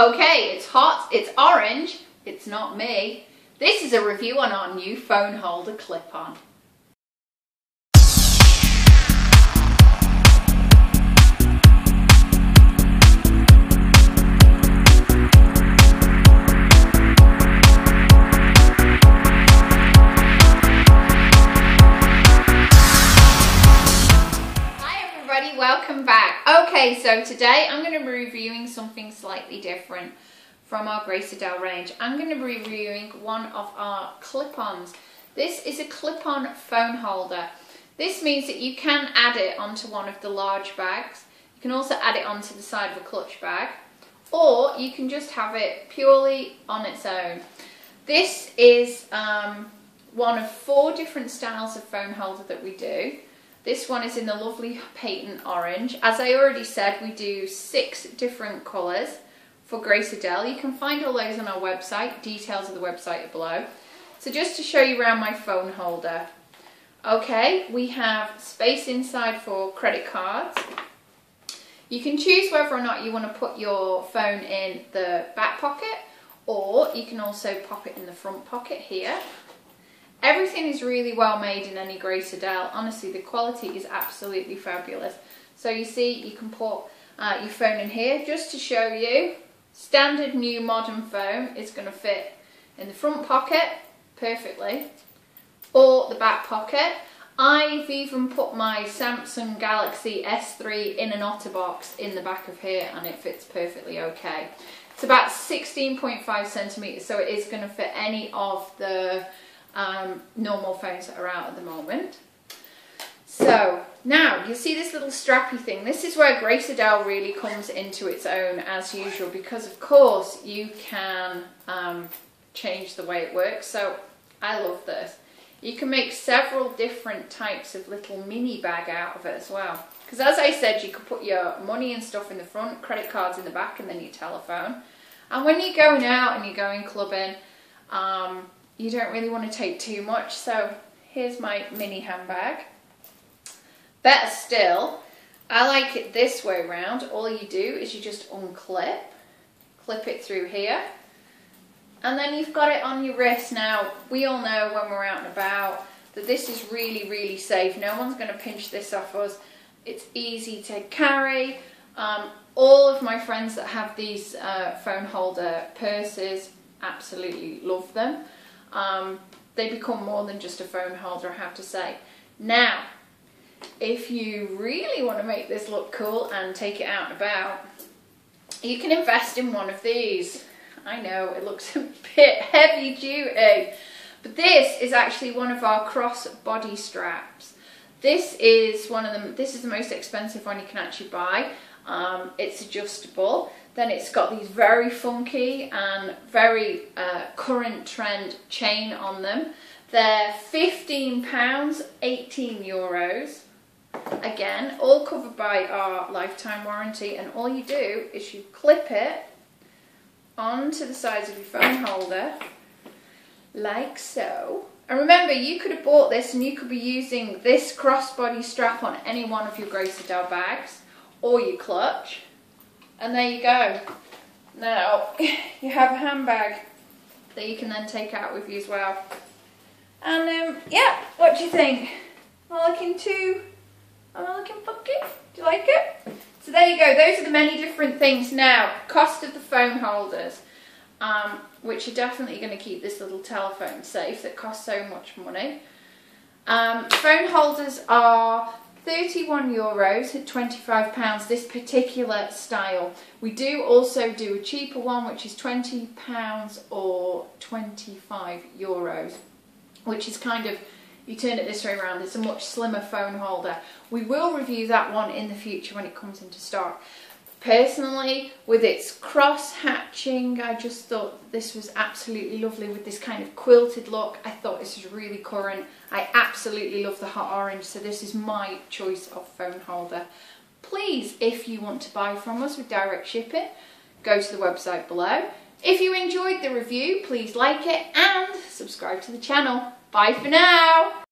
Okay, it's hot, it's orange, it's not me. This is a review on our new phone holder clip-on. Okay, so today I'm going to be reviewing something slightly different from our Grace Adele range. I'm going to be reviewing one of our clip-ons. This is a clip-on phone holder. This means that you can add it onto one of the large bags. You can also add it onto the side of a clutch bag or you can just have it purely on its own. This is um, one of four different styles of phone holder that we do. This one is in the lovely patent orange. As I already said, we do six different colours for Grace Adele. You can find all those on our website. Details of the website are below. So just to show you around my phone holder. Okay, we have space inside for credit cards. You can choose whether or not you want to put your phone in the back pocket or you can also pop it in the front pocket here. Everything is really well made in any Grace Adele. Honestly, the quality is absolutely fabulous. So you see, you can put uh, your phone in here just to show you. Standard new modern phone is going to fit in the front pocket perfectly or the back pocket. I've even put my Samsung Galaxy S3 in an OtterBox in the back of here and it fits perfectly okay. It's about 16.5 centimetres so it is going to fit any of the um, normal phones that are out at the moment. So now you see this little strappy thing. This is where Grace Adele really comes into its own as usual because of course you can um, change the way it works. So I love this. You can make several different types of little mini bag out of it as well. Because as I said, you could put your money and stuff in the front, credit cards in the back, and then your telephone. And when you're going out and you're going clubbing, um, you don't really want to take too much. So here's my mini handbag. Better still, I like it this way round. All you do is you just unclip, clip it through here, and then you've got it on your wrist. Now, we all know when we're out and about that this is really, really safe. No one's going to pinch this off us. It's easy to carry. Um, all of my friends that have these uh, phone holder purses absolutely love them. Um, they become more than just a phone holder, I have to say. Now, if you really want to make this look cool and take it out and about, you can invest in one of these. I know it looks a bit heavy duty, but this is actually one of our cross body straps. This is one of them. This is the most expensive one you can actually buy. Um, it's adjustable. Then it's got these very funky and very uh, current trend chain on them. They're 15 pounds, 18 euros. Again, all covered by our lifetime warranty and all you do is you clip it onto the sides of your phone holder like so. And remember, you could have bought this and you could be using this crossbody strap on any one of your Grace Adele bags or your clutch. And there you go. Now, you have a handbag that you can then take out with you as well. And um, yeah, what do you think? Am I looking too, am I looking funky? Do you like it? So there you go, those are the many different things. Now, cost of the phone holders, um, which are definitely going to keep this little telephone safe that costs so much money. Um, phone holders are 31 euros, 25 pounds, this particular style. We do also do a cheaper one, which is 20 pounds or 25 euros, which is kind of, you turn it this way around, it's a much slimmer phone holder. We will review that one in the future when it comes into stock. Personally, with its cross hatching, I just thought this was absolutely lovely with this kind of quilted look. I thought this was really current. I absolutely love the hot orange, so this is my choice of phone holder. Please, if you want to buy from us with direct shipping, go to the website below. If you enjoyed the review, please like it and subscribe to the channel. Bye for now!